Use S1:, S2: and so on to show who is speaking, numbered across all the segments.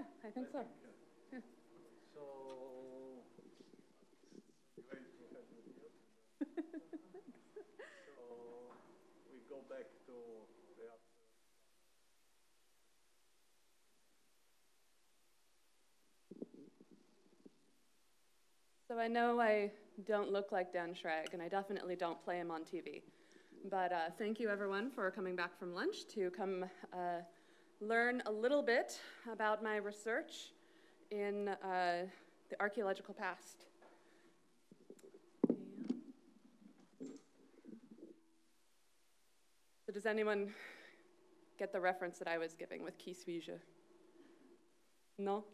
S1: Yeah, I think so. Yeah.
S2: So, great to have so, we go back to the
S1: So I know I don't look like Dan Schrag, and I definitely don't play him on TV. But uh, thank you, everyone, for coming back from lunch to come uh, learn a little bit about my research in uh, the archaeological past. So does anyone get the reference that I was giving with Qui suis-je? No?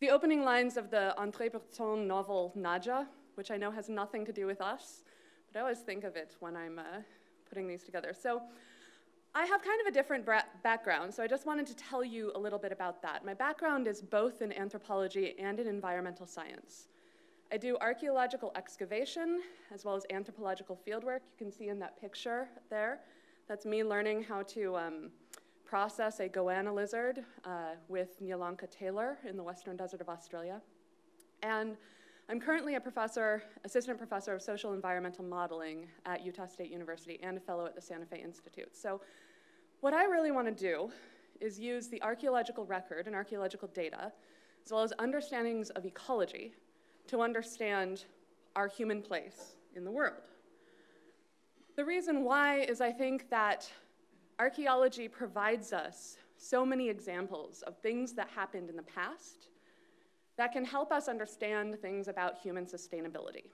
S1: The opening lines of the André Breton novel Nadja, which I know has nothing to do with us, but I always think of it when I'm uh, putting these together. So I have kind of a different background, so I just wanted to tell you a little bit about that. My background is both in anthropology and in environmental science. I do archaeological excavation as well as anthropological fieldwork. You can see in that picture there. That's me learning how to um, process a goanna lizard uh, with Nyalanka taylor in the western desert of Australia. And I'm currently a professor, assistant professor of social environmental modeling at Utah State University and a fellow at the Santa Fe Institute. So what I really want to do is use the archaeological record and archaeological data, as well as understandings of ecology, to understand our human place in the world. The reason why is I think that archaeology provides us so many examples of things that happened in the past that can help us understand things about human sustainability.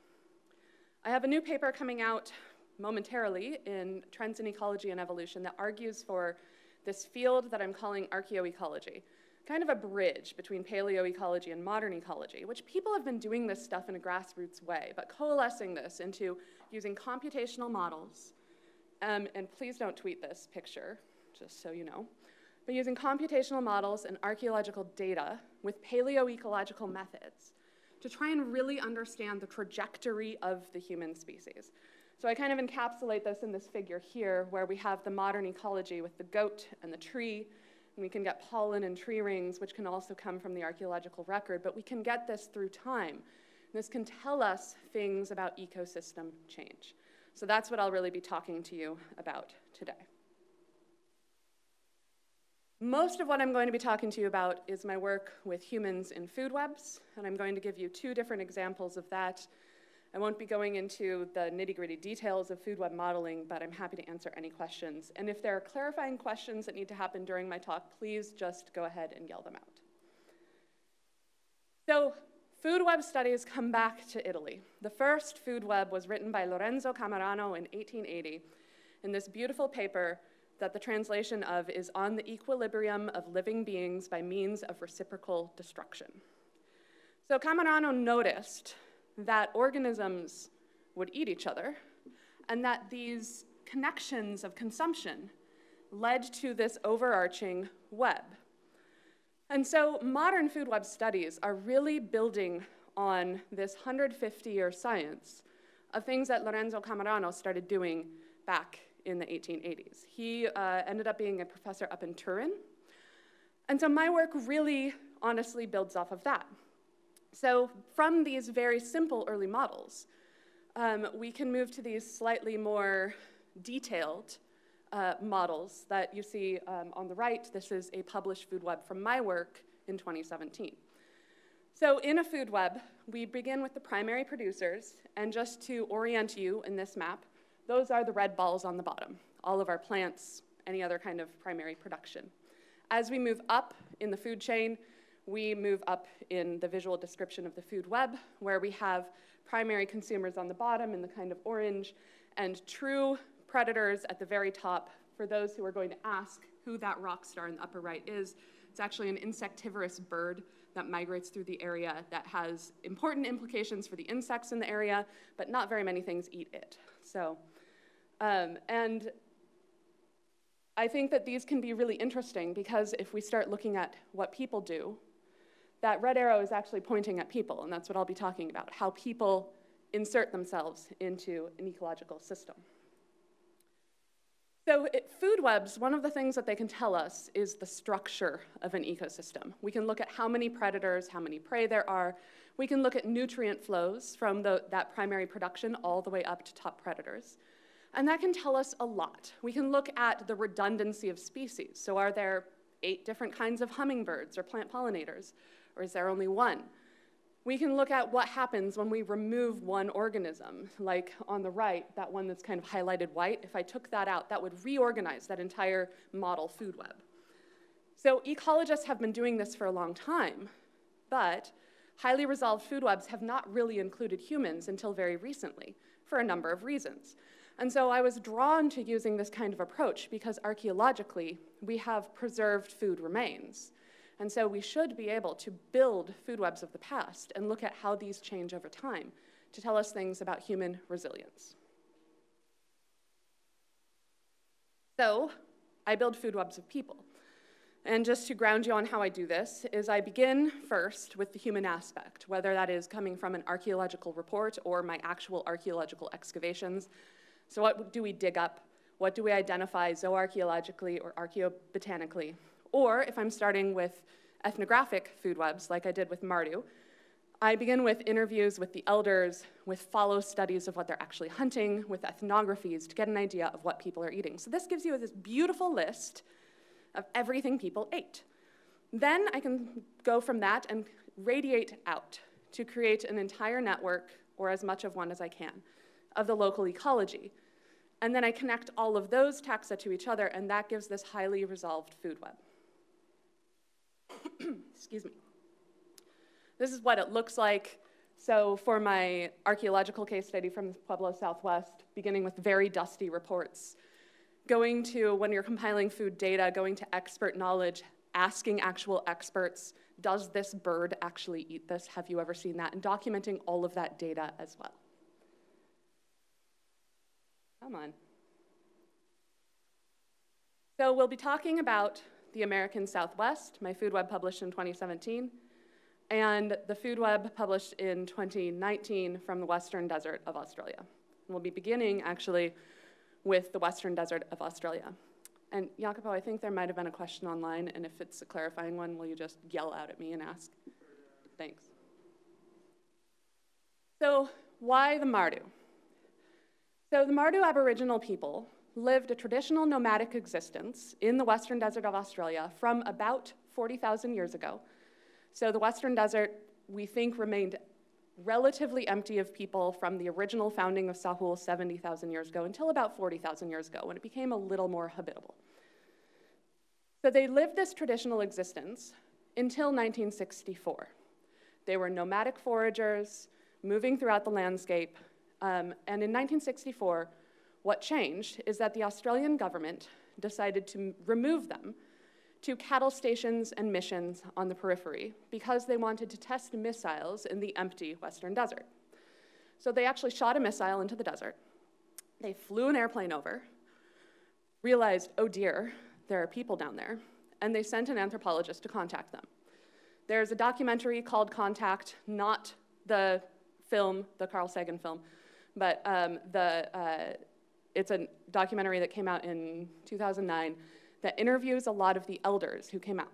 S1: I have a new paper coming out momentarily in Trends in Ecology and Evolution that argues for this field that I'm calling archaeoecology, kind of a bridge between paleoecology and modern ecology, which people have been doing this stuff in a grassroots way, but coalescing this into using computational models, um, and please don't tweet this picture, just so you know, but using computational models and archaeological data with paleoecological methods to try and really understand the trajectory of the human species. So I kind of encapsulate this in this figure here, where we have the modern ecology with the goat and the tree, and we can get pollen and tree rings, which can also come from the archaeological record, but we can get this through time. And this can tell us things about ecosystem change. So that's what I'll really be talking to you about today. Most of what I'm going to be talking to you about is my work with humans in food webs, and I'm going to give you two different examples of that. I won't be going into the nitty gritty details of food web modeling, but I'm happy to answer any questions. And if there are clarifying questions that need to happen during my talk, please just go ahead and yell them out. So, food web studies come back to Italy. The first food web was written by Lorenzo Camerano in 1880 in this beautiful paper that the translation of is on the equilibrium of living beings by means of reciprocal destruction. So Camerano noticed that organisms would eat each other and that these connections of consumption led to this overarching web. And so modern food web studies are really building on this 150 year science of things that Lorenzo Camerano started doing back in the 1880s. He uh, ended up being a professor up in Turin. And so my work really honestly builds off of that. So from these very simple early models, um, we can move to these slightly more detailed uh, models that you see um, on the right. This is a published food web from my work in 2017. So in a food web, we begin with the primary producers, and just to orient you in this map, those are the red balls on the bottom, all of our plants, any other kind of primary production. As we move up in the food chain, we move up in the visual description of the food web, where we have primary consumers on the bottom in the kind of orange, and true predators at the very top. For those who are going to ask who that rock star in the upper right is, it's actually an insectivorous bird that migrates through the area that has important implications for the insects in the area, but not very many things eat it. So um, and I think that these can be really interesting because if we start looking at what people do, that red arrow is actually pointing at people, and that's what I'll be talking about, how people insert themselves into an ecological system. So it, food webs, one of the things that they can tell us is the structure of an ecosystem. We can look at how many predators, how many prey there are. We can look at nutrient flows from the, that primary production all the way up to top predators. And that can tell us a lot. We can look at the redundancy of species. So are there eight different kinds of hummingbirds or plant pollinators? Or is there only one? We can look at what happens when we remove one organism, like on the right, that one that's kind of highlighted white. If I took that out, that would reorganize that entire model food web. So ecologists have been doing this for a long time, but highly resolved food webs have not really included humans until very recently for a number of reasons. And so I was drawn to using this kind of approach because archaeologically, we have preserved food remains. And so we should be able to build food webs of the past and look at how these change over time to tell us things about human resilience. So I build food webs of people. And just to ground you on how I do this is I begin first with the human aspect, whether that is coming from an archaeological report or my actual archaeological excavations. So what do we dig up? What do we identify zooarchaeologically or archaeobotanically? Or if I'm starting with ethnographic food webs, like I did with Mardu, I begin with interviews with the elders, with follow studies of what they're actually hunting, with ethnographies to get an idea of what people are eating. So this gives you this beautiful list of everything people ate. Then I can go from that and radiate out to create an entire network, or as much of one as I can, of the local ecology. And then I connect all of those taxa to each other, and that gives this highly resolved food web. Excuse me. This is what it looks like. So for my archaeological case study from the Pueblo Southwest, beginning with very dusty reports, going to, when you're compiling food data, going to expert knowledge, asking actual experts, does this bird actually eat this? Have you ever seen that? And documenting all of that data as well. Come on. So we'll be talking about the American Southwest, my food web published in 2017, and the food web published in 2019 from the Western Desert of Australia. And we'll be beginning actually with the Western Desert of Australia. And Jacopo, I think there might have been a question online, and if it's a clarifying one, will you just yell out at me and ask? Thanks. So, why the Mardu? So, the Mardu Aboriginal people lived a traditional nomadic existence in the western desert of Australia from about 40,000 years ago. So the western desert, we think, remained relatively empty of people from the original founding of Sahul 70,000 years ago until about 40,000 years ago when it became a little more habitable. So they lived this traditional existence until 1964. They were nomadic foragers, moving throughout the landscape, um, and in 1964, what changed is that the Australian government decided to remove them to cattle stations and missions on the periphery because they wanted to test missiles in the empty Western Desert. So they actually shot a missile into the desert. They flew an airplane over, realized, oh dear, there are people down there, and they sent an anthropologist to contact them. There's a documentary called Contact, not the film, the Carl Sagan film, but um, the uh, it's a documentary that came out in 2009 that interviews a lot of the elders who came out.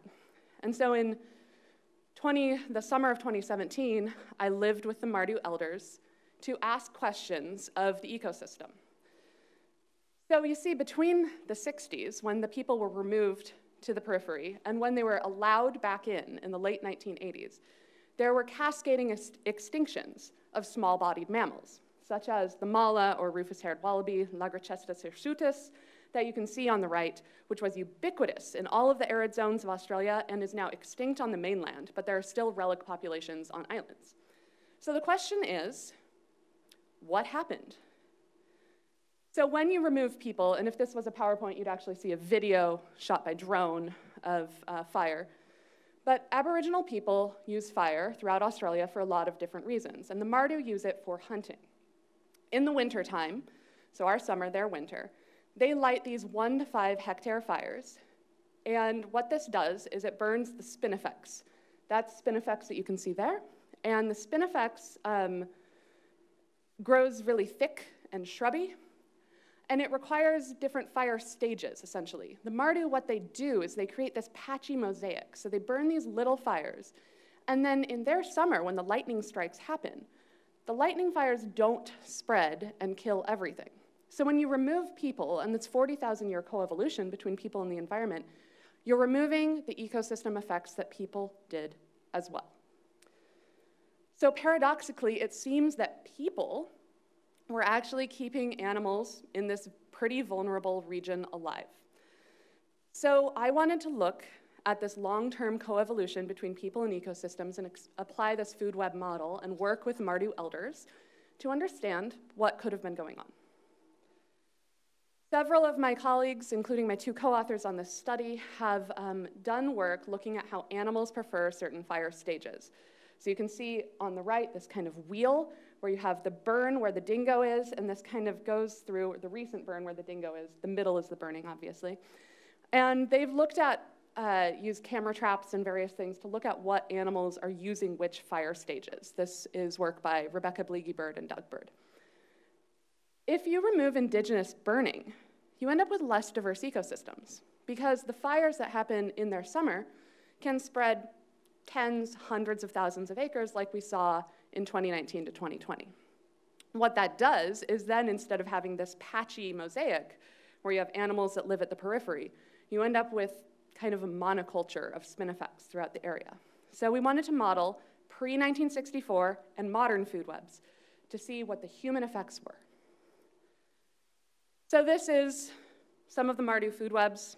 S1: And so in 20, the summer of 2017, I lived with the Mardu elders to ask questions of the ecosystem. So you see, between the 60s, when the people were removed to the periphery, and when they were allowed back in in the late 1980s, there were cascading ex extinctions of small bodied mammals such as the mala or rufous-haired wallaby, Lagorchestes hirsutus, that you can see on the right, which was ubiquitous in all of the arid zones of Australia and is now extinct on the mainland, but there are still relic populations on islands. So the question is, what happened? So when you remove people, and if this was a PowerPoint, you'd actually see a video shot by drone of uh, fire. But Aboriginal people use fire throughout Australia for a lot of different reasons, and the Mardu use it for hunting. In the wintertime, so our summer, their winter, they light these one to five hectare fires. And what this does is it burns the spinifex. That's spinifex that you can see there. And the spinifex um, grows really thick and shrubby. And it requires different fire stages, essentially. The Mardu, what they do is they create this patchy mosaic. So they burn these little fires. And then in their summer, when the lightning strikes happen, the lightning fires don't spread and kill everything. So when you remove people, and it's 40,000 year coevolution between people and the environment, you're removing the ecosystem effects that people did as well. So paradoxically, it seems that people were actually keeping animals in this pretty vulnerable region alive. So I wanted to look at this long-term coevolution between people and ecosystems and apply this food web model and work with Mardu elders to understand what could have been going on. Several of my colleagues, including my two co-authors on this study, have um, done work looking at how animals prefer certain fire stages. So you can see on the right this kind of wheel where you have the burn where the dingo is, and this kind of goes through the recent burn where the dingo is. The middle is the burning, obviously. And they've looked at uh, use camera traps and various things to look at what animals are using which fire stages. This is work by Rebecca Bliege Bird and Doug Bird. If you remove indigenous burning, you end up with less diverse ecosystems because the fires that happen in their summer can spread tens, hundreds of thousands of acres like we saw in 2019 to 2020. What that does is then instead of having this patchy mosaic where you have animals that live at the periphery, you end up with kind of a monoculture of spinifex throughout the area. So we wanted to model pre-1964 and modern food webs to see what the human effects were. So this is some of the Mardu food webs.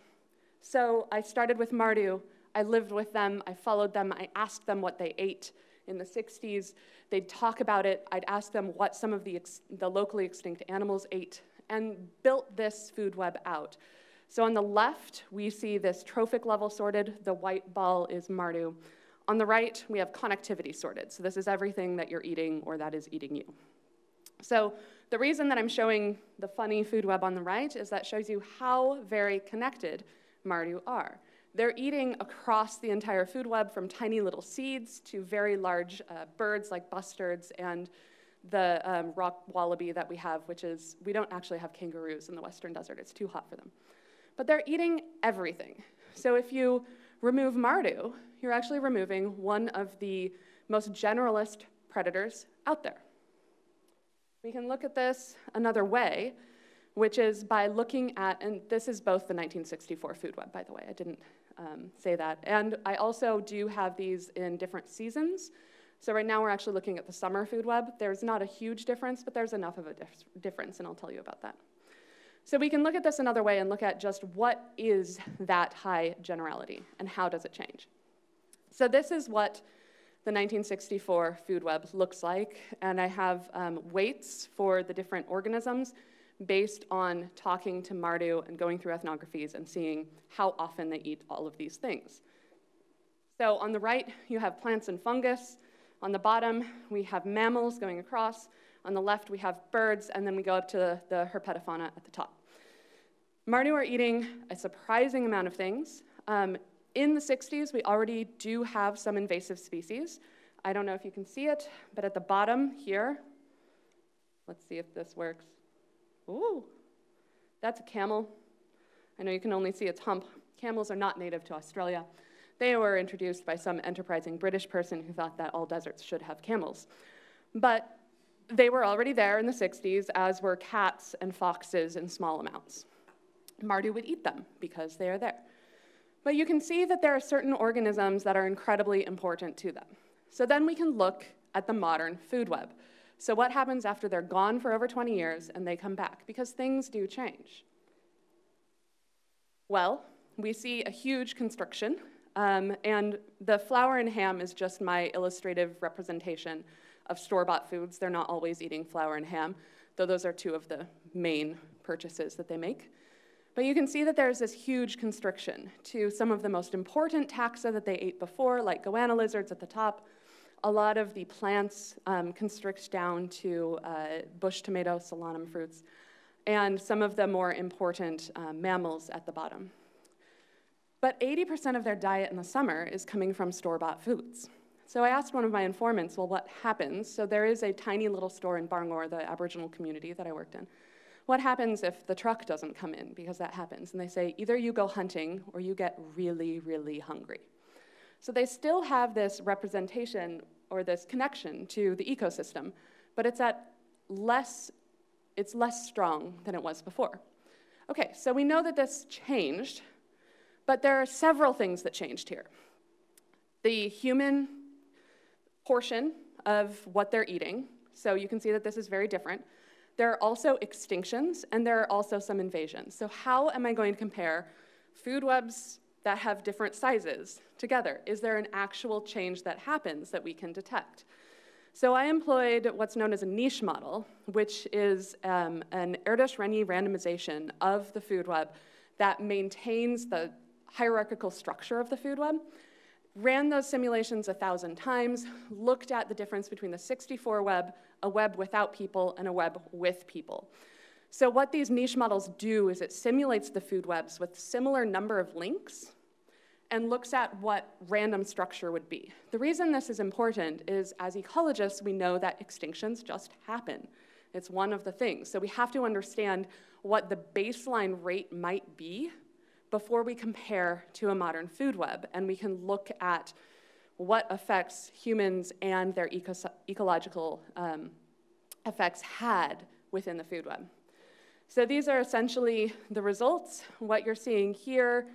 S1: So I started with Mardu. I lived with them. I followed them. I asked them what they ate in the 60s. They'd talk about it. I'd ask them what some of the, the locally extinct animals ate and built this food web out. So on the left, we see this trophic level sorted. The white ball is Mardu. On the right, we have connectivity sorted. So this is everything that you're eating or that is eating you. So the reason that I'm showing the funny food web on the right is that shows you how very connected Mardu are. They're eating across the entire food web from tiny little seeds to very large uh, birds like bustards and the um, rock wallaby that we have, which is, we don't actually have kangaroos in the western desert. It's too hot for them but they're eating everything. So if you remove Mardu, you're actually removing one of the most generalist predators out there. We can look at this another way, which is by looking at, and this is both the 1964 food web, by the way, I didn't um, say that. And I also do have these in different seasons. So right now we're actually looking at the summer food web. There's not a huge difference, but there's enough of a dif difference, and I'll tell you about that. So we can look at this another way and look at just what is that high generality and how does it change. So this is what the 1964 food web looks like, and I have um, weights for the different organisms based on talking to Mardu and going through ethnographies and seeing how often they eat all of these things. So on the right, you have plants and fungus. On the bottom, we have mammals going across. On the left, we have birds, and then we go up to the, the herpetofauna at the top. Mardu are eating a surprising amount of things. Um, in the 60s, we already do have some invasive species. I don't know if you can see it, but at the bottom here, let's see if this works. Ooh, that's a camel. I know you can only see its hump. Camels are not native to Australia. They were introduced by some enterprising British person who thought that all deserts should have camels. But they were already there in the 60s, as were cats and foxes in small amounts. Mardu would eat them because they are there. But you can see that there are certain organisms that are incredibly important to them. So then we can look at the modern food web. So what happens after they're gone for over 20 years and they come back? Because things do change. Well, we see a huge constriction, um, and the flour and ham is just my illustrative representation of store-bought foods. They're not always eating flour and ham, though those are two of the main purchases that they make. But you can see that there's this huge constriction to some of the most important taxa that they ate before, like goanna lizards at the top. A lot of the plants um, constrict down to uh, bush tomato, solanum fruits, and some of the more important uh, mammals at the bottom. But 80% of their diet in the summer is coming from store-bought foods. So I asked one of my informants, well, what happens? So there is a tiny little store in Parnngurr, the Aboriginal community that I worked in. What happens if the truck doesn't come in? Because that happens. And they say either you go hunting or you get really, really hungry. So they still have this representation or this connection to the ecosystem, but it's at less, it's less strong than it was before. Okay, so we know that this changed, but there are several things that changed here. The human portion of what they're eating, so you can see that this is very different. There are also extinctions, and there are also some invasions. So how am I going to compare food webs that have different sizes together? Is there an actual change that happens that we can detect? So I employed what's known as a niche model, which is um, an Erdős-Rényi randomization of the food web that maintains the hierarchical structure of the food web ran those simulations a thousand times, looked at the difference between the 64 web, a web without people, and a web with people. So what these niche models do is it simulates the food webs with similar number of links and looks at what random structure would be. The reason this is important is as ecologists, we know that extinctions just happen. It's one of the things. So we have to understand what the baseline rate might be before we compare to a modern food web, and we can look at what effects humans and their eco ecological um, effects had within the food web. So these are essentially the results. What you're seeing here,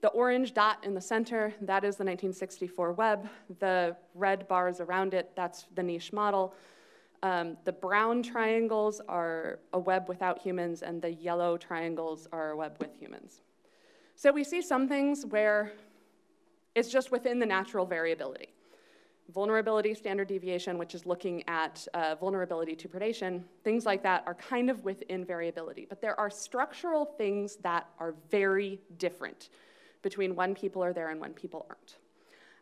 S1: the orange dot in the center, that is the 1964 web. The red bars around it, that's the niche model. Um, the brown triangles are a web without humans, and the yellow triangles are a web with humans. So we see some things where it's just within the natural variability. Vulnerability standard deviation, which is looking at uh, vulnerability to predation, things like that are kind of within variability. But there are structural things that are very different between when people are there and when people aren't.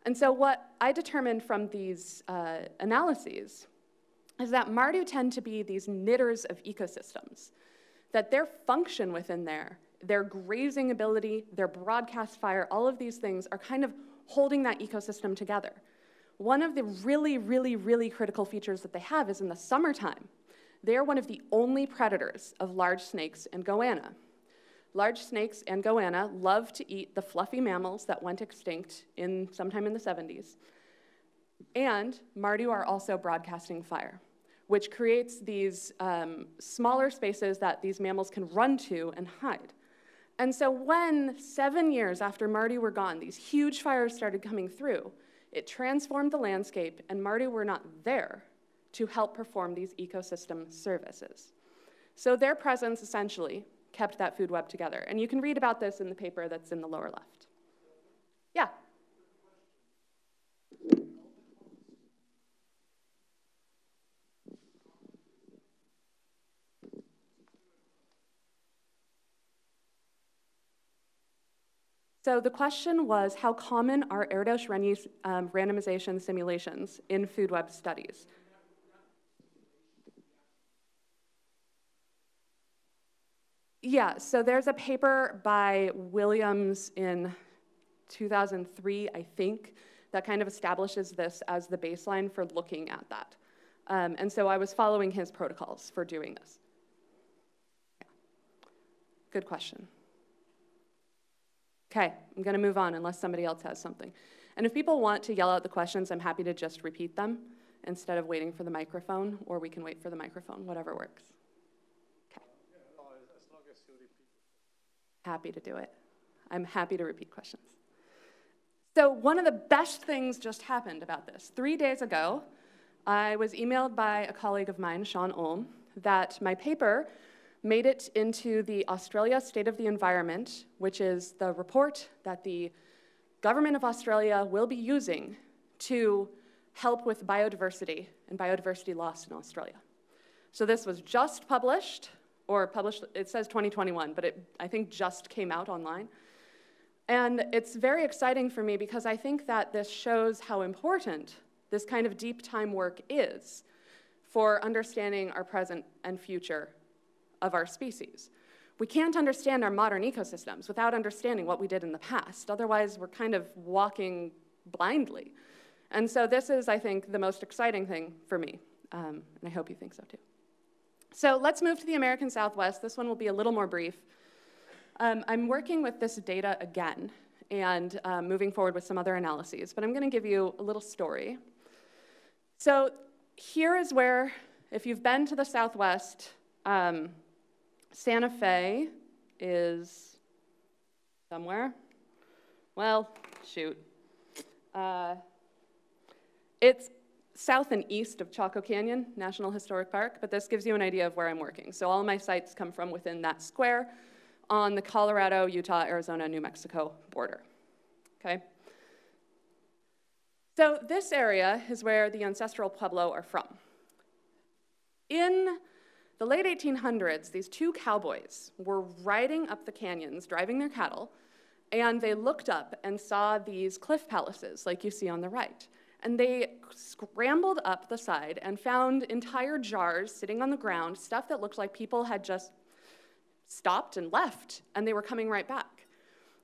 S1: And so what I determined from these uh, analyses is that Mardu tend to be these knitters of ecosystems, that their function within there their grazing ability, their broadcast fire, all of these things are kind of holding that ecosystem together. One of the really, really, really critical features that they have is in the summertime. They're one of the only predators of large snakes and goanna. Large snakes and goanna love to eat the fluffy mammals that went extinct in sometime in the 70s. And Mardu are also broadcasting fire, which creates these um, smaller spaces that these mammals can run to and hide. And so when seven years after Mardu were gone, these huge fires started coming through, it transformed the landscape, and Mardu were not there to help perform these ecosystem services. So their presence essentially kept that food web together. And you can read about this in the paper that's in the lower left. Yeah. So the question was, how common are Erdős-Rényi um, randomization simulations in food web studies? Yeah, so there's a paper by Williams in 2003, I think, that kind of establishes this as the baseline for looking at that. Um, and so I was following his protocols for doing this. Yeah. Good question. Okay, I'm going to move on unless somebody else has something. And if people want to yell out the questions, I'm happy to just repeat them instead of waiting for the microphone, or we can wait for the microphone, whatever works. Okay. Happy to do it. I'm happy to repeat questions. So, one of the best things just happened about this. Three days ago, I was emailed by a colleague of mine, Sean Ulm, that my paper made it into the Australia State of the Environment, which is the report that the government of Australia will be using to help with biodiversity and biodiversity loss in Australia. So this was just published, or published, it says 2021, but it, I think just came out online. And it's very exciting for me because I think that this shows how important this kind of deep time work is for understanding our present and future of our species. We can't understand our modern ecosystems without understanding what we did in the past. Otherwise, we're kind of walking blindly. And so this is, I think, the most exciting thing for me. Um, and I hope you think so too. So let's move to the American Southwest. This one will be a little more brief. Um, I'm working with this data again and um, moving forward with some other analyses, but I'm going to give you a little story. So here is where, if you've been to the Southwest, um, Santa Fe is somewhere. Well, shoot. Uh, it's south and east of Chaco Canyon National Historic Park, but this gives you an idea of where I'm working. So all my sites come from within that square on the Colorado, Utah, Arizona, New Mexico border. Okay? So this area is where the ancestral Pueblo are from. In the late 1800s, these two cowboys were riding up the canyons, driving their cattle, and they looked up and saw these cliff palaces like you see on the right. And they scrambled up the side and found entire jars sitting on the ground, stuff that looked like people had just stopped and left, and they were coming right back.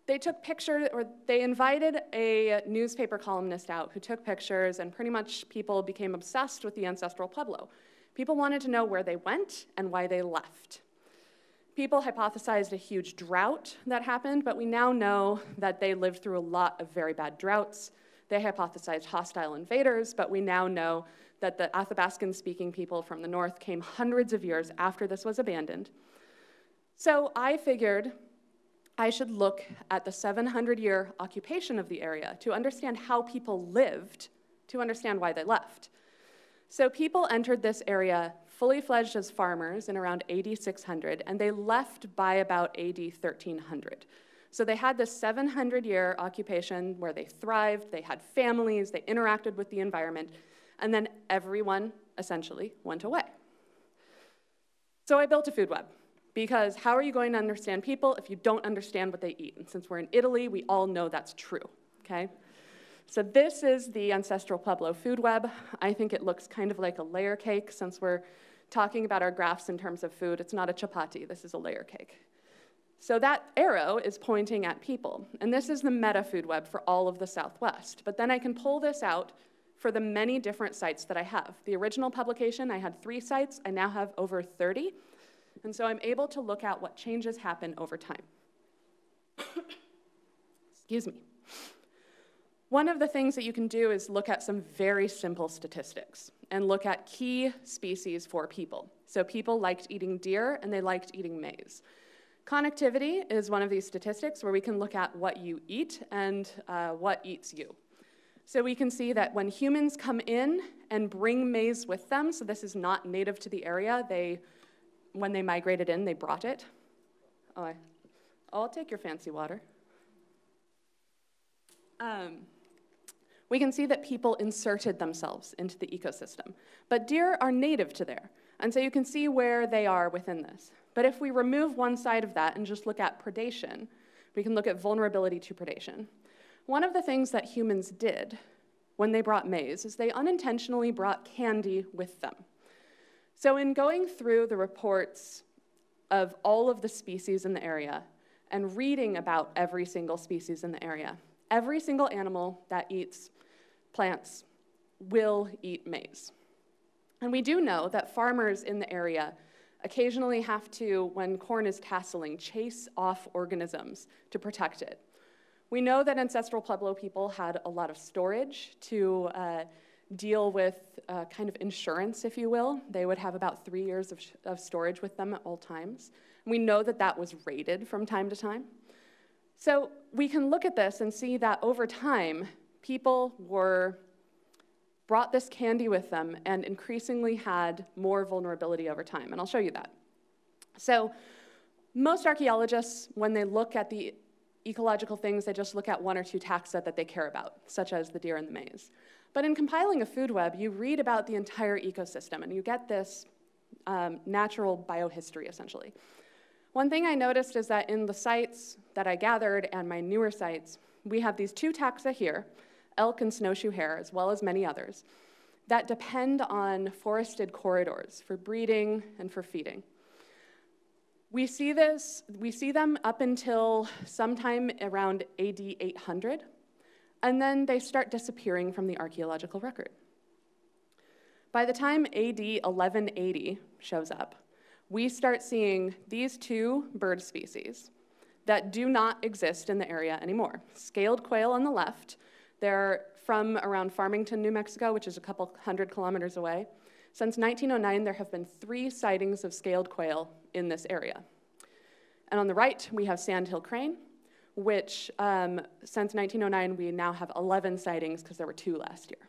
S1: They took pictures, or they invited a newspaper columnist out who took pictures, and pretty much people became obsessed with the ancestral Pueblo. People wanted to know where they went and why they left. People hypothesized a huge drought that happened, but we now know that they lived through a lot of very bad droughts. They hypothesized hostile invaders, but we now know that the Athabascan speaking people from the north came hundreds of years after this was abandoned. So I figured I should look at the 700 year occupation of the area to understand how people lived, to understand why they left. So people entered this area fully fledged as farmers in around AD 600, and they left by about AD 1300. So they had this 700 year occupation where they thrived, they had families, they interacted with the environment, and then everyone essentially went away. So I built a food web because how are you going to understand people if you don't understand what they eat? And since we're in Italy, we all know that's true, okay? So this is the Ancestral Pueblo food web. I think it looks kind of like a layer cake since we're talking about our graphs in terms of food. It's not a chapati, this is a layer cake. So that arrow is pointing at people. And this is the meta food web for all of the Southwest. But then I can pull this out for the many different sites that I have. The original publication, I had three sites. I now have over 30. And so I'm able to look at what changes happen over time. Excuse me. One of the things that you can do is look at some very simple statistics and look at key species for people. So people liked eating deer and they liked eating maize. Connectivity is one of these statistics where we can look at what you eat and uh, what eats you. So we can see that when humans come in and bring maize with them, so this is not native to the area, they, when they migrated in, they brought it. Oh, I, oh I'll take your fancy water. Um, we can see that people inserted themselves into the ecosystem. But deer are native to there, and so you can see where they are within this. But if we remove one side of that and just look at predation, we can look at vulnerability to predation. One of the things that humans did when they brought maize is they unintentionally brought candy with them. So, in going through the reports of all of the species in the area and reading about every single species in the area, every single animal that eats plants will eat maize. And we do know that farmers in the area occasionally have to, when corn is tasseling, chase off organisms to protect it. We know that ancestral Pueblo people had a lot of storage to uh, deal with uh, kind of insurance, if you will. They would have about three years of, of storage with them at all times. We know that that was raided from time to time. So we can look at this and see that over time, people were brought this candy with them and increasingly had more vulnerability over time. And I'll show you that. So, most archaeologists, when they look at the ecological things, they just look at one or two taxa that they care about, such as the deer and the maize. But in compiling a food web, you read about the entire ecosystem and you get this um, natural biohistory, essentially. One thing I noticed is that in the sites that I gathered and my newer sites, we have these two taxa here elk and snowshoe hare, as well as many others, that depend on forested corridors for breeding and for feeding. We see this, we see them up until sometime around AD 800, and then they start disappearing from the archaeological record. By the time AD 1180 shows up, we start seeing these two bird species that do not exist in the area anymore. Scaled quail on the left, they're from around Farmington, New Mexico, which is a couple hundred kilometers away. Since 1909, there have been three sightings of scaled quail in this area. And on the right, we have sandhill crane, which um, since 1909, we now have 11 sightings because there were two last year.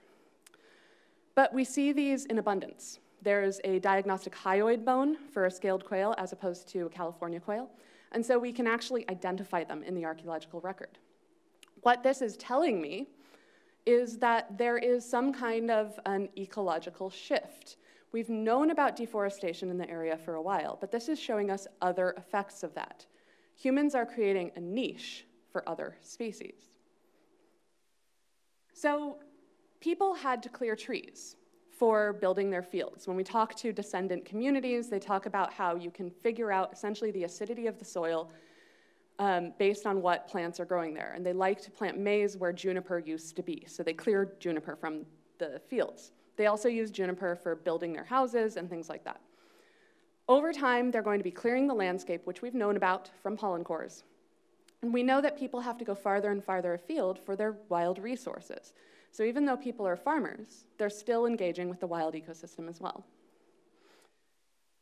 S1: But we see these in abundance. There's a diagnostic hyoid bone for a scaled quail as opposed to a California quail, and so we can actually identify them in the archaeological record. What this is telling me is that there is some kind of an ecological shift. We've known about deforestation in the area for a while, but this is showing us other effects of that. Humans are creating a niche for other species. So people had to clear trees for building their fields. When we talk to descendant communities, they talk about how you can figure out essentially the acidity of the soil um, based on what plants are growing there. And they like to plant maize where juniper used to be, so they clear juniper from the fields. They also use juniper for building their houses and things like that. Over time, they're going to be clearing the landscape, which we've known about from pollen cores. And we know that people have to go farther and farther afield for their wild resources. So even though people are farmers, they're still engaging with the wild ecosystem as well.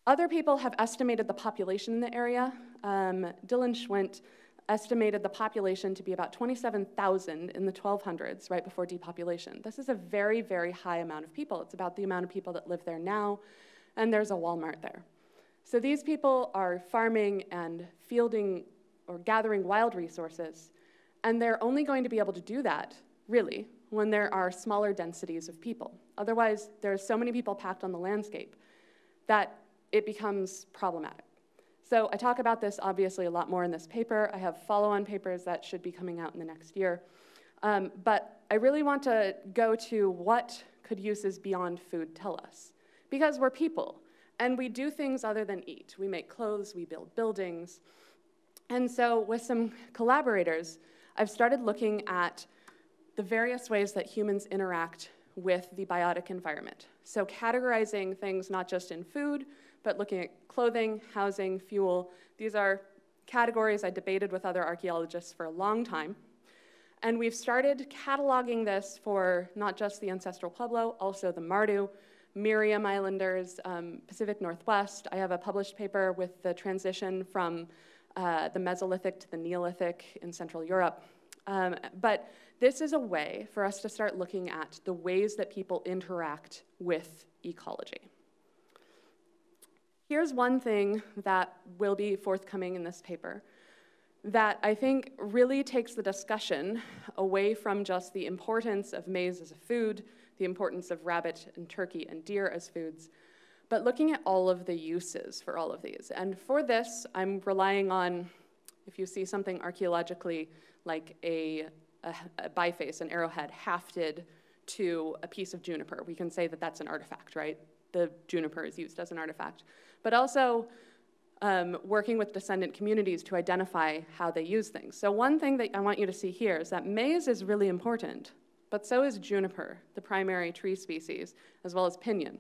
S1: Other people have estimated the population in the area. Um, Dylan Schwindt estimated the population to be about 27,000 in the 1200s, right before depopulation. This is a very, very high amount of people. It's about the amount of people that live there now, and there's a Walmart there. So these people are farming and fielding or gathering wild resources, and they're only going to be able to do that, really, when there are smaller densities of people. Otherwise, there's so many people packed on the landscape that it becomes problematic. So I talk about this obviously a lot more in this paper. I have follow-on papers that should be coming out in the next year. Um, but I really want to go to what could uses beyond food tell us. Because we're people, and we do things other than eat. We make clothes, we build buildings. And so with some collaborators, I've started looking at the various ways that humans interact with the biotic environment. So categorizing things not just in food, but looking at clothing, housing, fuel. These are categories I debated with other archaeologists for a long time. And we've started cataloging this for not just the ancestral Pueblo, also the Mardu, Meriam Islanders, um, Pacific Northwest. I have a published paper with the transition from uh, the Mesolithic to the Neolithic in Central Europe. Um, but this is a way for us to start looking at the ways that people interact with ecology. Here's one thing that will be forthcoming in this paper that I think really takes the discussion away from just the importance of maize as a food, the importance of rabbit and turkey and deer as foods, but looking at all of the uses for all of these. And for this, I'm relying on, if you see something archaeologically like a a, a biface, an arrowhead, hafted to a piece of juniper. We can say that that's an artifact, right? The juniper is used as an artifact. But also um, working with descendant communities to identify how they use things. So one thing that I want you to see here is that maize is really important, but so is juniper, the primary tree species, as well as pinyon.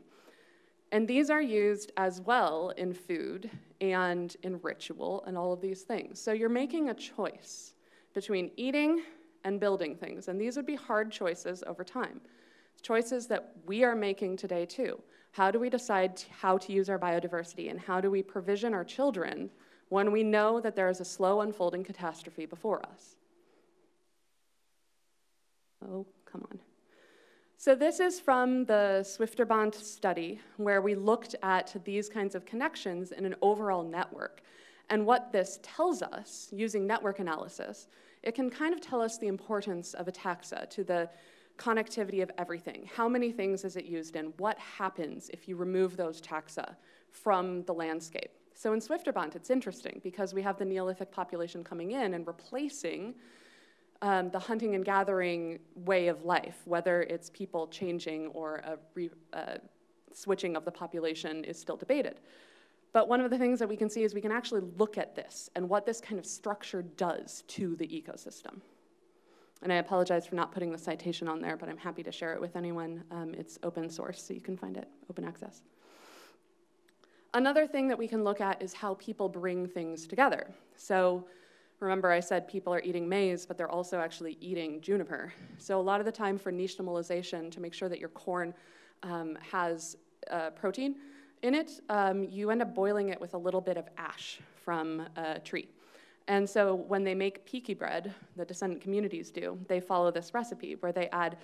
S1: And these are used as well in food and in ritual and all of these things. So you're making a choice between eating and building things. And these would be hard choices over time. Choices that we are making today, too. How do we decide how to use our biodiversity, and how do we provision our children when we know that there is a slow unfolding catastrophe before us? Oh, come on. So, this is from the Swifterbant study, where we looked at these kinds of connections in an overall network. And what this tells us, using network analysis, it can kind of tell us the importance of a taxa to the connectivity of everything. How many things is it used in? What happens if you remove those taxa from the landscape? So in Swifterbant, it's interesting because we have the Neolithic population coming in and replacing um, the hunting and gathering way of life, whether it's people changing or a re, uh, switching of the population is still debated. But one of the things that we can see is we can actually look at this and what this kind of structure does to the ecosystem. And I apologize for not putting the citation on there, but I'm happy to share it with anyone. Um, it's open source, so you can find it, open access. Another thing that we can look at is how people bring things together. So remember I said people are eating maize, but they're also actually eating juniper. So a lot of the time for nixtamalization, to make sure that your corn um, has uh, protein in it, um, you end up boiling it with a little bit of ash from a tree. And so when they make piki bread, the descendant communities do, they follow this recipe where they add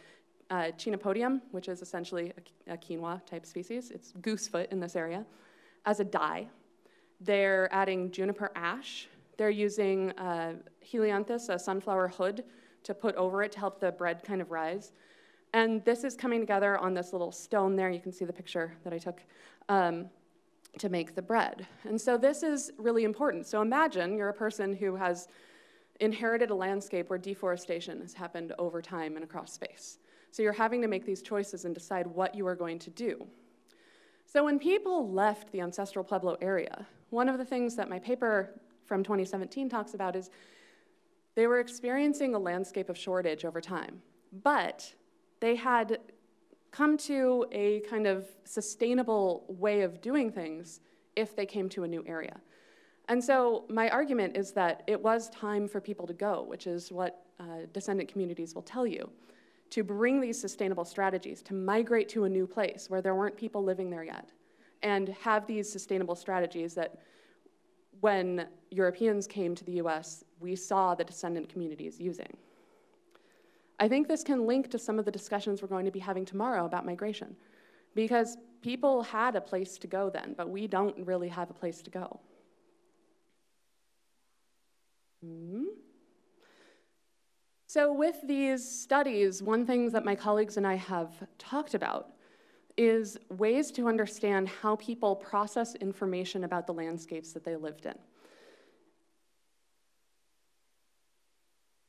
S1: uh, chenopodium, which is essentially a, a quinoa type species, it's goosefoot in this area, as a dye. They're adding juniper ash. They're using uh, helianthus, a sunflower hood, to put over it to help the bread kind of rise. And this is coming together on this little stone there. You can see the picture that I took. Um, to make the bread. And so this is really important. So imagine you're a person who has inherited a landscape where deforestation has happened over time and across space. So you're having to make these choices and decide what you are going to do. So when people left the ancestral Pueblo area, one of the things that my paper from 2017 talks about is they were experiencing a landscape of shortage over time, but they had come to a kind of sustainable way of doing things if they came to a new area. And so my argument is that it was time for people to go, which is what uh, descendant communities will tell you, to bring these sustainable strategies, to migrate to a new place where there weren't people living there yet, and have these sustainable strategies that when Europeans came to the US, we saw the descendant communities using. I think this can link to some of the discussions we're going to be having tomorrow about migration, because people had a place to go then, but we don't really have a place to go. Mm-hmm. So, with these studies, one thing that my colleagues and I have talked about is ways to understand how people process information about the landscapes that they lived in.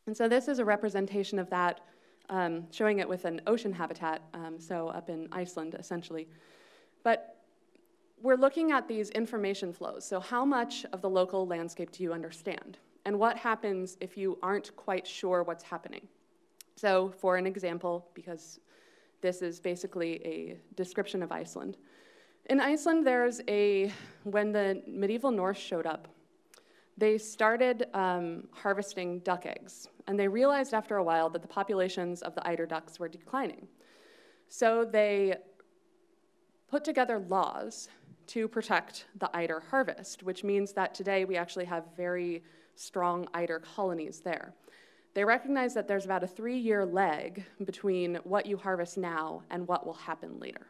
S1: And so this is a representation of that, um, showing it with an ocean habitat, um, so up in Iceland, essentially. But we're looking at these information flows. So how much of the local landscape do you understand? And what happens if you aren't quite sure what's happening? So for an example, because this is basically a description of Iceland. In Iceland, there's a, when the medieval Norse showed up, they started um, harvesting duck eggs, and they realized after a while that the populations of the eider ducks were declining. So they put together laws to protect the eider harvest, which means that today we actually have very strong eider colonies there. They recognize that there's about a three year lag between what you harvest now and what will happen later.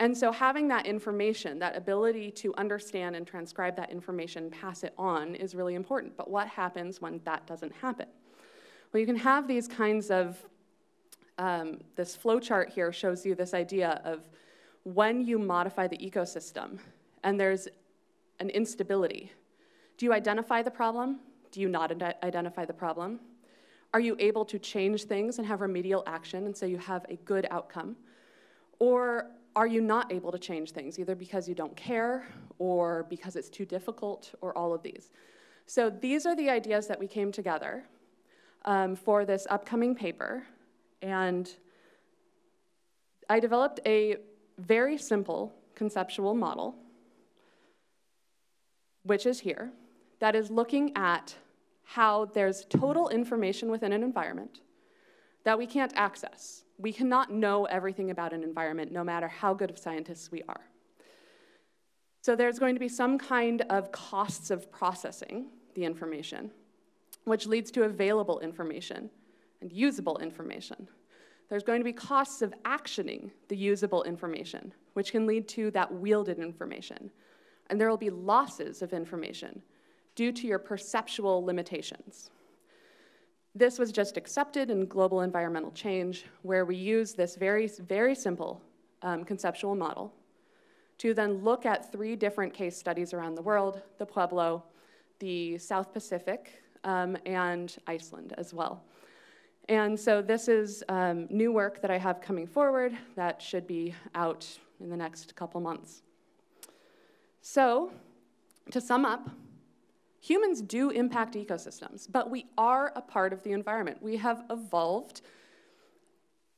S1: And so having that information, that ability to understand and transcribe that information, pass it on, is really important. But what happens when that doesn't happen? Well, you can have these kinds of, um, this flow chart here shows you this idea of when you modify the ecosystem and there's an instability. Do you identify the problem? Do you not identify the problem? Are you able to change things and have remedial action and so you have a good outcome? Or are you not able to change things, either because you don't care or because it's too difficult or all of these? So these are the ideas that we came together um, for this upcoming paper. And I developed a very simple conceptual model, which is here, that is looking at how there's total information within an environment that we can't access. We cannot know everything about an environment, no matter how good of scientists we are. So there's going to be some kind of costs of processing the information, which leads to available information and usable information. There's going to be costs of actioning the usable information, which can lead to that wielded information. And there will be losses of information due to your perceptual limitations. This was just accepted in global environmental change, where we use this very, very simple um, conceptual model to then look at three different case studies around the world, the Pueblo, the South Pacific, um, and Iceland as well. And so this is um, new work that I have coming forward that should be out in the next couple months. So, to sum up, Humans do impact ecosystems, but we are a part of the environment. We have evolved,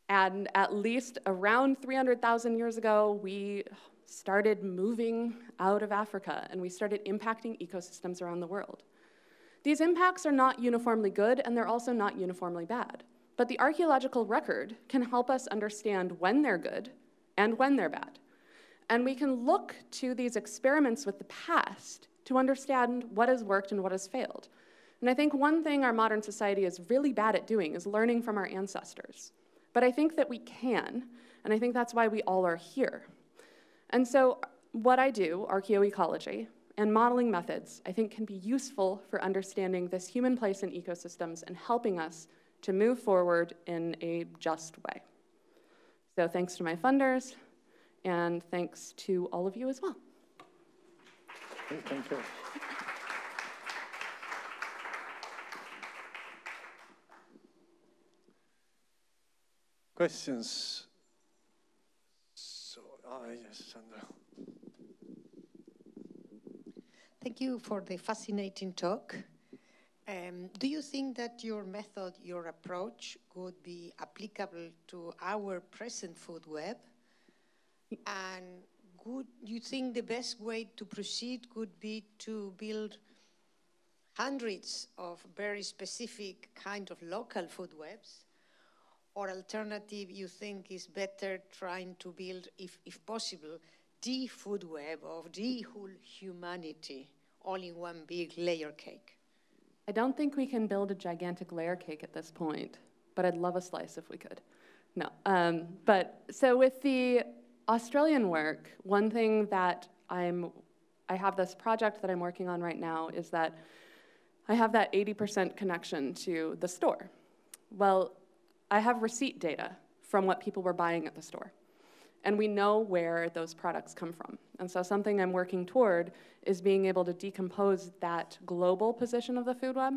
S1: and at least around 300,000 years ago, we started moving out of Africa and we started impacting ecosystems around the world. These impacts are not uniformly good and they're also not uniformly bad. But the archaeological record can help us understand when they're good and when they're bad. And we can look to these experiments with the past to understand what has worked and what has failed. And I think one thing our modern society is really bad at doing is learning from our ancestors. But I think that we can, and I think that's why we all are here. And so, what I do, archaeoecology, and modeling methods, I think can be useful for understanding this human place in ecosystems and helping us to move forward in a just way. So thanks to my funders, and thanks to all of you as well.
S2: Thank you. Questions? So, ah, yes, Sandra.
S3: Thank you for the fascinating talk. Um, do you think that your method, your approach, could be applicable to our present food web? And would you think the best way to proceed could be to build hundreds of very specific kind of local food webs? Or alternative, you think is better trying to build, if, if possible, the food web of the whole humanity all in one big layer cake?
S1: I don't think we can build a gigantic layer cake at this point, but I'd love a slice if we could. No. Um, but so with the Australian work, one thing that I'm, I have this project that I'm working on right now is that I have that 80% connection to the store. Well, I have receipt data from what people were buying at the store. And we know where those products come from. And so something I'm working toward is being able to decompose that global position of the food web.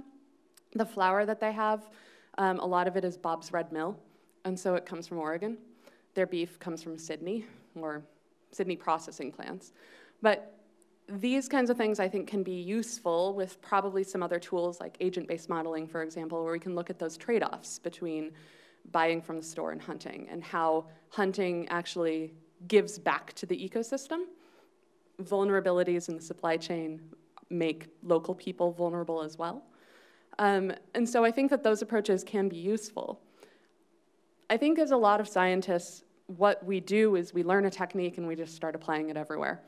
S1: The flour that they have, um, a lot of it is Bob's Red Mill, and so it comes from Oregon. Their beef comes from Sydney, or Sydney processing plants. But these kinds of things I think can be useful with probably some other tools like agent-based modeling, for example, where we can look at those trade-offs between buying from the store and hunting and how hunting actually gives back to the ecosystem. Vulnerabilities in the supply chain make local people vulnerable as well. Um, and so I think that those approaches can be useful. I think as a lot of scientists, what we do is we learn a technique and we just start applying it everywhere.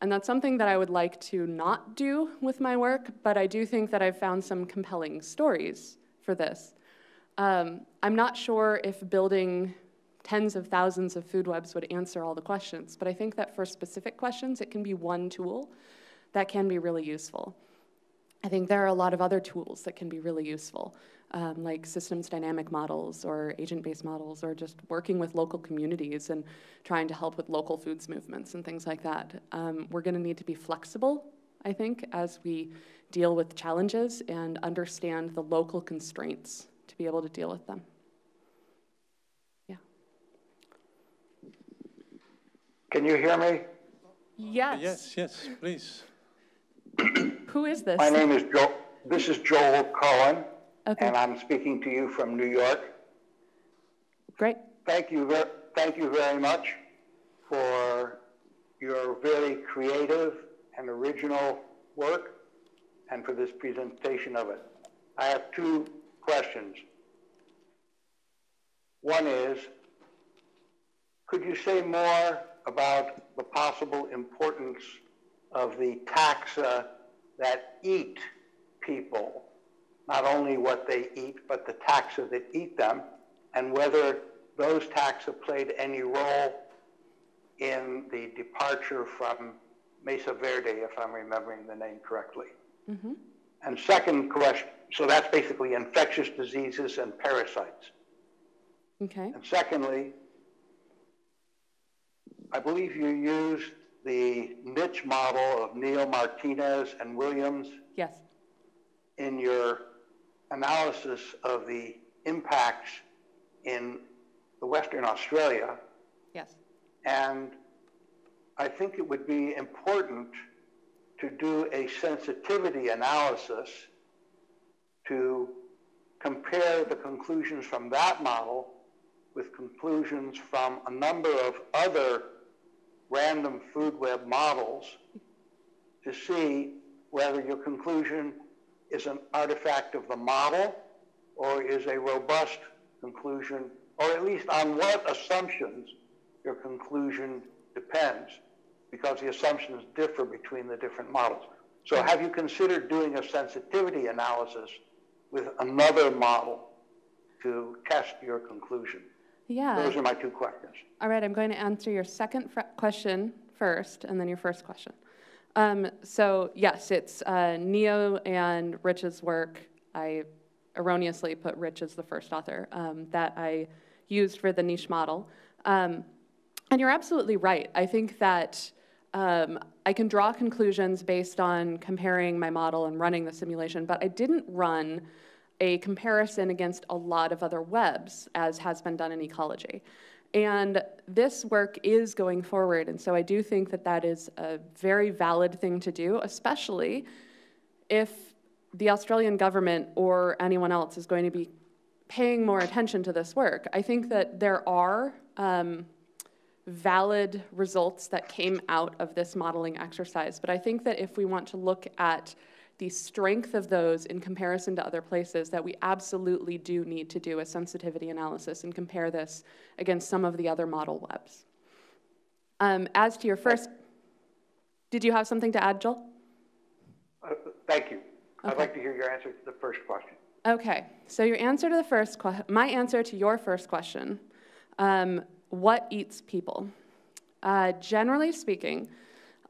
S1: And that's something that I would like to not do with my work, but I do think that I've found some compelling stories for this. Um, I'm not sure if building tens of thousands of food webs would answer all the questions, but I think that for specific questions, it can be one tool that can be really useful. I think there are a lot of other tools that can be really useful, um, like systems dynamic models or agent-based models, or just working with local communities and trying to help with local foods movements and things like that. Um, we're gonna need to be flexible, I think, as we deal with challenges and understand the local constraints to be able to deal with them. Yeah.
S4: Can you hear me?
S1: Yes.
S2: Yes, yes, please.
S1: Who is this?
S4: My name is Joel. This is Joel Cohen,
S1: Okay.
S4: and I'm speaking to you from New York.
S1: Great.
S4: Thank you, ver- thank you very much for your very creative and original work and for this presentation of it. I have two questions. One is, could you say more about the possible importance of the taxa that eat people, not only what they eat, but the taxa that eat them, and whether those taxa played any role in the departure from Mesa Verde, if I'm remembering the name correctly.
S1: Mm-hmm.
S4: And second question, so that's basically infectious diseases and parasites.
S1: Okay.
S4: And secondly, I believe you used the niche model of Neo Martinez and Williams
S1: Yes.
S4: in your analysis of the impacts in the Western Australia.
S1: Yes.
S4: And I think it would be important to do a sensitivity analysis to compare the conclusions from that model with conclusions from a number of other random food web models to see whether your conclusion is an artifact of the model or is a robust conclusion, or at least on what assumptions your conclusion depends, because the assumptions differ between the different models. So have you considered doing a sensitivity analysis with another model to test your conclusion?
S1: Yeah.
S4: Those are my two questions.
S1: All right, I'm going to answer your second fr- question first, and then your first question. Um, so yes, it's uh, Neo and Rich's work. I erroneously put Rich as the first author um, that I used for the niche model. Um, and you're absolutely right. I think that um, I can draw conclusions based on comparing my model and running the simulation, but I didn't run a comparison against a lot of other webs, as has been done in ecology. And this work is going forward, and so I do think that that is a very valid thing to do, especially if the Australian government or anyone else is going to be paying more attention to this work. I think that there are um, valid results that came out of this modeling exercise, but I think that if we want to look at the strength of those in comparison to other places, that we absolutely do need to do a sensitivity analysis and compare this against some of the other model webs. Um, as to your first, did you have something to add, Joel?
S4: Uh, Thank you. I'd like to hear your answer to the first question.
S1: Okay, so your answer to the first question, my answer to your first question, um, what eats people? Uh, generally speaking,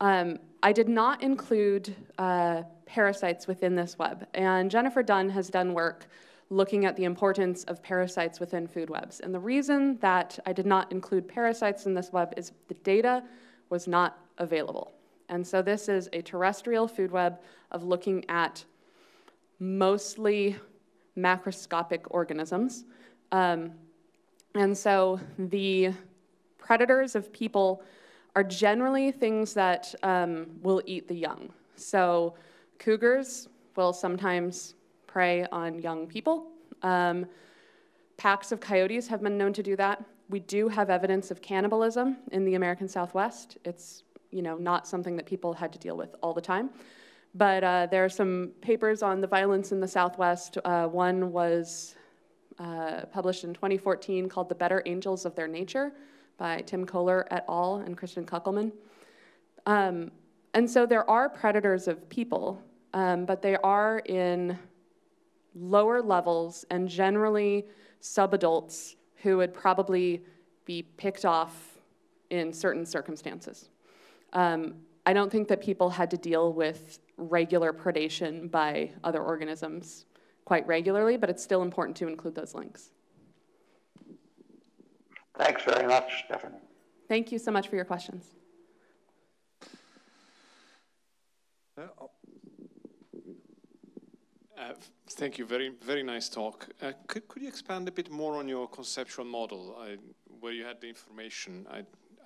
S1: um, I did not include uh, parasites within this web, and Jennifer Dunne has done work looking at the importance of parasites within food webs. And the reason that I did not include parasites in this web is the data was not available. And so this is a terrestrial food web of looking at mostly macroscopic organisms. Um, and so the predators of people are generally things that um, will eat the young. So cougars will sometimes prey on young people. Um, packs of coyotes have been known to do that. We do have evidence of cannibalism in the American Southwest. It's you know not something that people had to deal with all the time. But uh, there are some papers on the violence in the Southwest. Uh, one was uh, published in 2014 called The Better Angels of Their Nature by Tim Kohler et al. and Kristin Kuckelman. Um, and so there are predators of people, um, but they are in lower levels and generally subadults who would probably be picked off in certain circumstances. Um, I don't think that people had to deal with regular predation by other organisms quite regularly, but it's still important to include those links.
S4: Thanks very much, Stefani.
S1: Thank you so much for your questions.
S5: Uh, f- Thank you. Very, very nice talk. Uh, Could could you expand a bit more on your conceptual model, I- where you had the information? I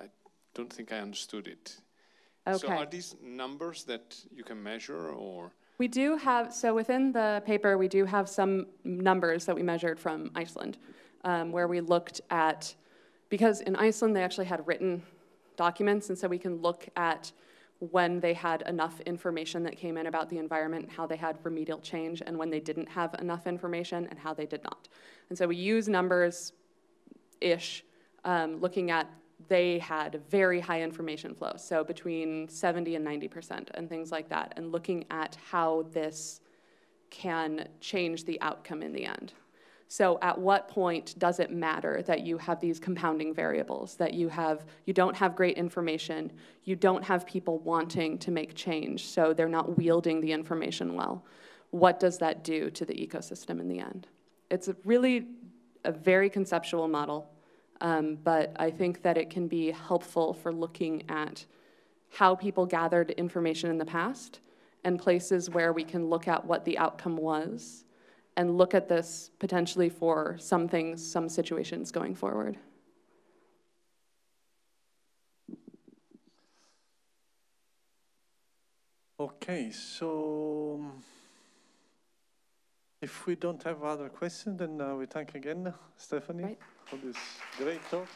S5: I don't think I understood it.
S1: Okay.
S5: So are these numbers that you can measure, or?
S1: We do have, so within the paper, we do have some numbers that we measured from Iceland, um, where we looked at, because in Iceland, they actually had written documents, and so we can look at when they had enough information that came in about the environment, how they had remedial change, and when they didn't have enough information, and how they did not. And so we use numbers-ish, um, looking at they had very high information flow, so between 70 and 90%, and things like that, and looking at how this can change the outcome in the end. So at what point does it matter that you have these compounding variables, that you have you don't have great information, you don't have people wanting to make change, so they're not wielding the information well. What does that do to the ecosystem in the end? It's a really a very conceptual model. Um, but I think that it can be helpful for looking at how people gathered information in the past and places where we can look at what the outcome was and look at this potentially for some things, some situations going forward.
S2: Okay, so um, if we don't have other questions, then uh, we thank again Stefani
S1: Right.
S2: for this great talk.